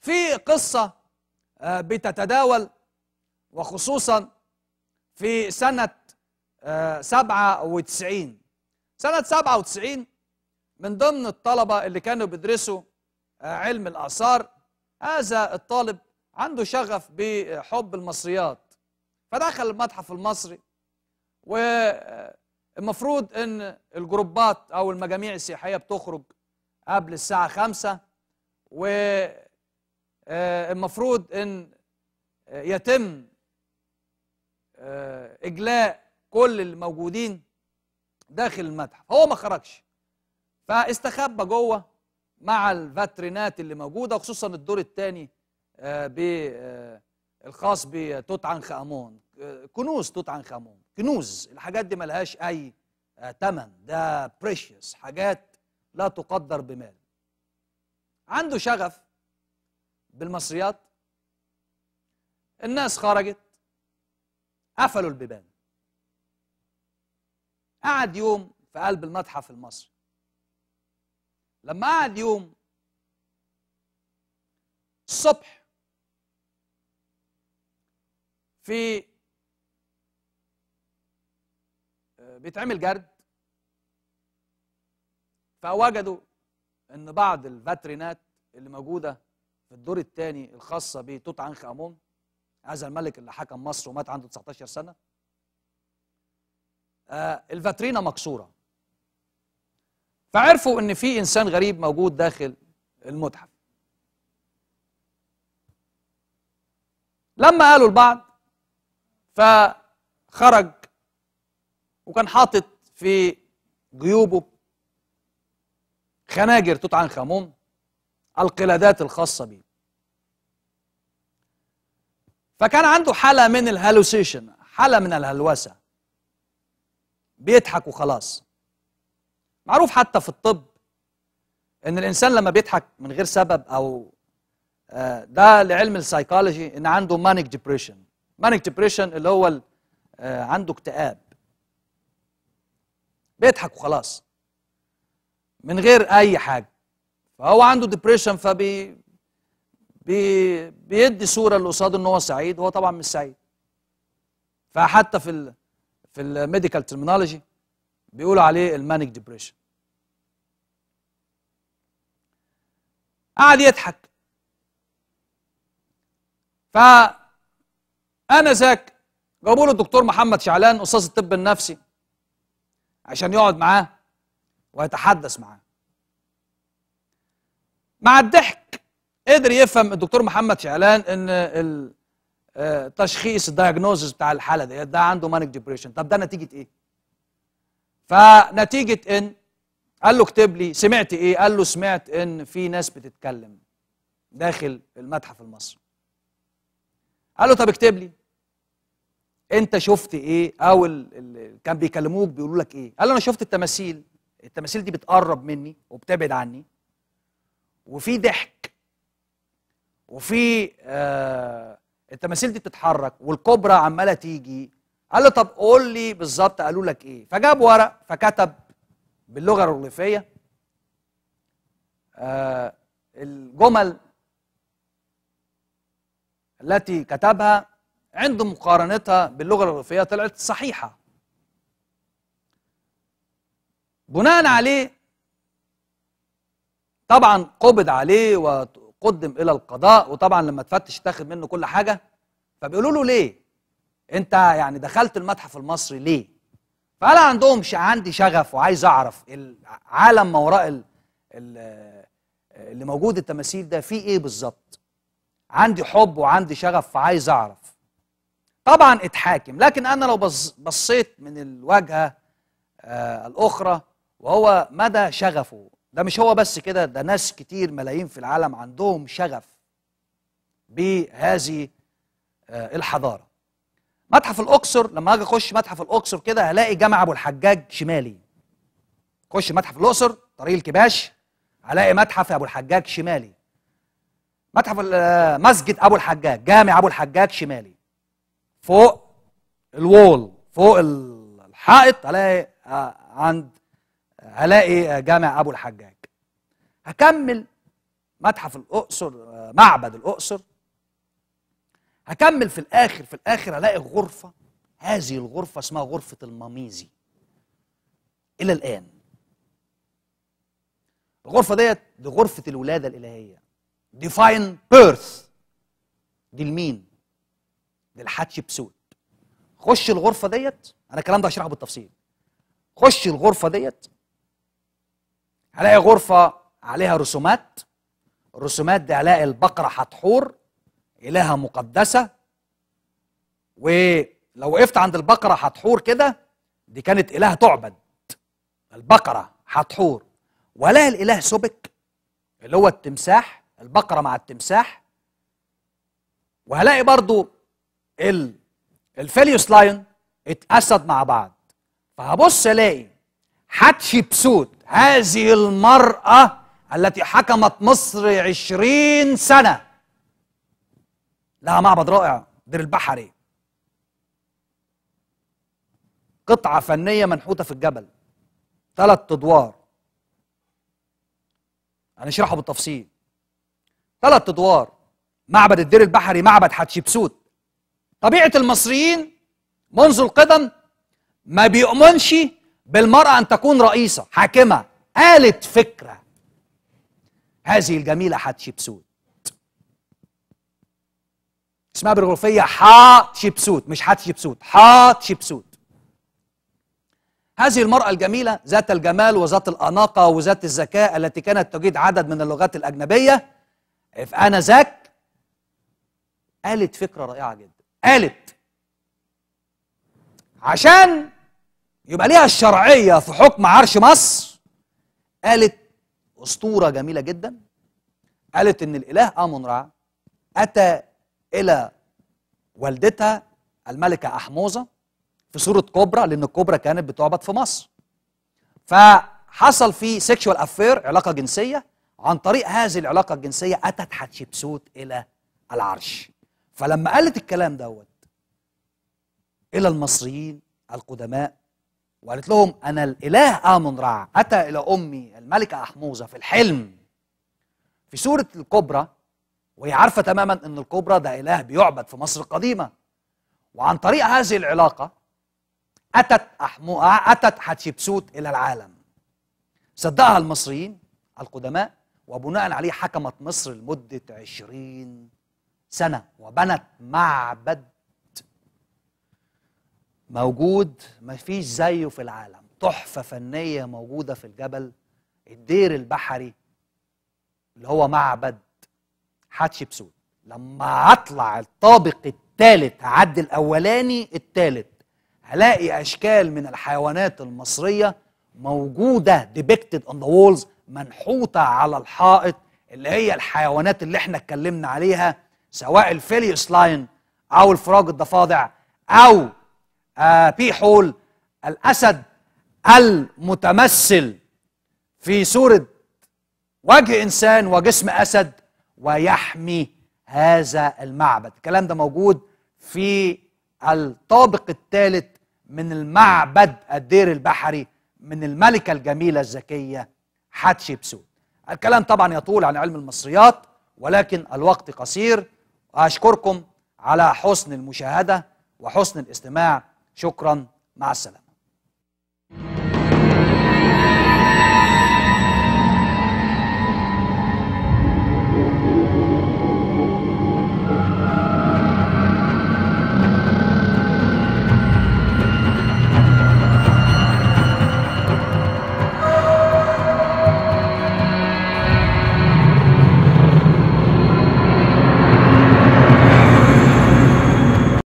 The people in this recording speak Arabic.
في قصة آه، بتتداول وخصوصا في سنة آه، 97 سنة 97 من ضمن الطلبة اللي كانوا بيدرسوا آه، علم الآثار هذا الطالب عنده شغف بحب المصريات. فدخل المتحف المصري والمفروض إن الجروبات أو المجاميع السياحية بتخرج قبل الساعة خمسة والمفروض إن يتم آه، إجلاء كل الموجودين داخل المتحف. هو ما خرجش. فاستخبى جوه مع الفاترينات اللي موجودة خصوصا الدور الثاني الخاص بتوت عنخ امون آه، كنوز توت عنخ امون كنوز. الحاجات دي ملهاش أي آه، تمن. ده بريشيوس حاجات لا تقدر بمال. عنده شغف بالمصريات الناس خرجت قفلوا البيبان. قعد يوم في قلب المتحف المصري. لما قعد يوم الصبح في آه، بيتعمل جرد فوجدوا إن بعض الفاترينات اللي موجودة في الدور الثاني الخاصة بتوت عنخ آمون هذا الملك اللي حكم مصر ومات عنده 19 سنة. آه الفاترينا مكسورة. فعرفوا إن في إنسان غريب موجود داخل المتحف. لما قالوا لبعض فخرج وكان حاطط في جيوبه خناجر توت عنخ آمون. القلادات الخاصة به فكان عنده حالة من الهالوسيشن حالة من الهلوسة. بيضحك وخلاص. معروف حتى في الطب إن الإنسان لما بيضحك من غير سبب أو آه، ده لعلم السايكولوجي إن عنده manic depression manic depression اللي هو آه، عنده اكتئاب. بيضحك وخلاص. من غير أي حاجة. فهو عنده depression فبي بي بيدي صورة اللي قصاده إن هو سعيد وهو طبعا مش سعيد. فحتى في ال في ال medical terminology بيقولوا عليه ال manic depression قعد يضحك. فآنذاك جابوا له الدكتور محمد شعلان أستاذ الطب النفسي عشان يقعد معاه ويتحدث معاه. مع الضحك. قدر يفهم الدكتور محمد شعلان إن ال- آه، تشخيص ال diagnosis بتاع الحالة دي ده عنده manic depression طب ده نتيجة إيه؟ فنتيجة إن قال له اكتب لي سمعت إيه؟ قال له سمعت إن في ناس بتتكلم داخل المتحف المصري. قال له طب اكتب لي. أنت شفت إيه؟ أو ال... ال... كان بيكلموك بيقولوا لك إيه؟ قال له أنا شفت التماثيل. التماثيل دي بتقرب مني وبتبعد عني. وفي ضحك وفي آه التماثيل دي بتتحرك والكبرى عمالة تيجي. قال له طب قول لي بالظبط قالوا لك إيه؟ فجاب ورق فكتب باللغة الرغليفيه آه الجمل التي كتبها عند مقارنتها باللغة الرغليفيه طلعت صحيحة. بناء عليه طبعا قبض عليه وقدم إلى القضاء وطبعا لما تفتش تاخد منه كل حاجة. فبيقولوا له ليه؟ أنت يعني دخلت المتحف المصري ليه؟ فقال عندهم عندي شغف وعايز أعرف العالم ما وراء ال- ال- اللي موجود التماثيل ده فيه إيه بالظبط؟ عندي حب وعندي شغف فعايز أعرف. طبعا اتحاكم لكن أنا لو بص بصيت من الواجهة آه الأخرى وهو مدى شغفه. ده مش هو بس كده ده ناس كتير ملايين في العالم عندهم شغف بهذه آه الحضارة. متحف الأقصر لما أجي أخش متحف الأقصر كده هلاقي جامع أبو الحجاج شمالي. خش متحف الأقصر طريق الكباش هلاقي متحف أبو الحجاج شمالي. متحف آه، مسجد أبو الحجاج جامع أبو الحجاج شمالي. فوق الوول فوق ال- الحائط هلاقي آه، عند هلاقي جامع أبو الحجاج. هكمل متحف الأقصر آه، معبد الأقصر. هكمل في الآخر في الآخر ألاقي غرفة هذه الغرفة اسمها غرفة الماميزي. إلى الآن. الغرفة ديت دي غرفة الولادة الإلهية. divine birth دي لمين؟ دي لحتشبسوت خش الغرفة ديت أنا الكلام ده هشرحه بالتفصيل. خش الغرفة ديت هلاقي غرفة عليها رسومات. الرسومات دي هلاقي البقرة حتحور إلهة مقدسة. ولو وقفت عند البقرة حتحور كده دي كانت الهه تعبد. البقرة حتحور. ولا الإله سبك اللي هو التمساح البقرة مع التمساح. وهلاقي برضو ال ال furious lion اتأسد مع بعض. فهبص ألاقي حتشبسوت. هذه المرأة التي حكمت مصر عشرين سنة. لها معبد رائع دير البحري. قطعة فنية منحوتة في الجبل. ثلاث أدوار. هنشرحه بالتفصيل. ثلاث أدوار. معبد الدير البحري معبد حتشبسوت. طبيعة المصريين منذ القدم ما بيؤمنش بالمرأة أن تكون رئيسة حاكمة. قالت فكرة. هذه الجميلة حتشبسوت. اسمها بالغرفية حاتشبسوت مش حتشبسوت حاتشبسوت. هذه المرأة الجميلة ذات الجمال وذات الأناقة وذات الذكاء التي كانت تجيد عدد من اللغات الأجنبية. في آنذاك قالت فكرة رائعة جدا. قالت عشان يبقى ليها الشرعية في حكم عرش مصر. قالت أسطورة جميلة جدا. قالت إن الإله آمون رع أتى إلى والدتها الملكة أحموزة في صورة كوبرا لأن الكوبرا كانت بتعبد في مصر. فحصل في sexual affair علاقة جنسية. عن طريق هذه العلاقة الجنسية أتت حتشبسوت إلى العرش. فلما قالت الكلام دوت إلى المصريين القدماء وقالت لهم أنا الإله آمون رع أتى إلى أمي الملكة أحموزة في الحلم. في سورة الكبرى وهي عارفة تماما أن الكبرى ده إله بيعبد في مصر القديمة. وعن طريق هذه العلاقة أتت أحمو أتت حتشبسوت إلى العالم. صدقها المصريين القدماء وبناء عليه حكمت مصر لمدة عشرين سنة وبنت معبد موجود ما فيش زيه في العالم. تحفة فنية موجودة في الجبل الدير البحري اللي هو معبد حتشبسوت. لما أطلع الطابق الثالث هعدي الأولاني الثالث هلاقي أشكال من الحيوانات المصرية موجودة depicted on the walls منحوتة على الحائط اللي هي الحيوانات اللي إحنا اتكلمنا عليها سواء ال furious lion أو ال frog الضفادع أو أبي الهول الأسد المتمثل في صورة وجه إنسان وجسم أسد ويحمي هذا المعبد. الكلام ده موجود في الطابق الثالث من المعبد الدير البحري من الملكة الجميلة الذكية حتشبسوت الكلام طبعا يطول عن علم المصريات ولكن الوقت قصير. وأشكركم على حسن المشاهدة وحسن الاستماع شكرا مع السلامة.